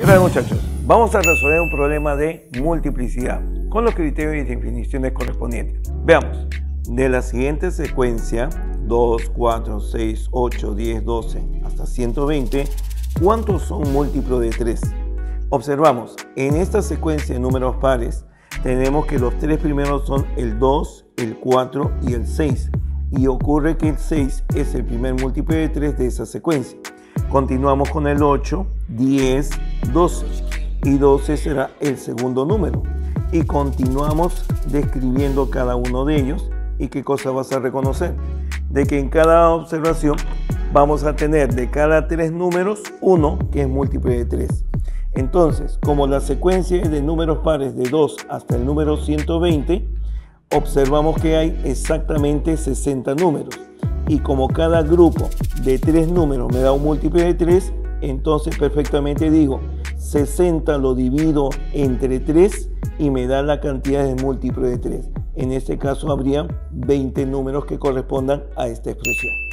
¿Qué tal muchachos? Vamos a resolver un problema de multiplicidad con los criterios y definiciones correspondientes. Veamos, de la siguiente secuencia, 2, 4, 6, 8, 10, 12 hasta 120, ¿cuántos son múltiplos de 3? Observamos, en esta secuencia de números pares, tenemos que los tres primeros son el 2, el 4 y el 6. Y ocurre que el 6 es el primer múltiplo de 3 de esa secuencia. Continuamos con el 8, 10, 12. Y 12 será el segundo número. Y continuamos describiendo cada uno de ellos. ¿Y qué cosa vas a reconocer? De que en cada observación vamos a tener de cada tres números uno que es múltiplo de 3. Entonces, como la secuencia es de números pares de 2 hasta el número 120, observamos que hay exactamente 60 números. Y como cada grupo de tres números me da un múltiplo de 3, entonces perfectamente digo 60 lo divido entre 3 y me da la cantidad de múltiplo de 3. En este caso habría 20 números que correspondan a esta expresión.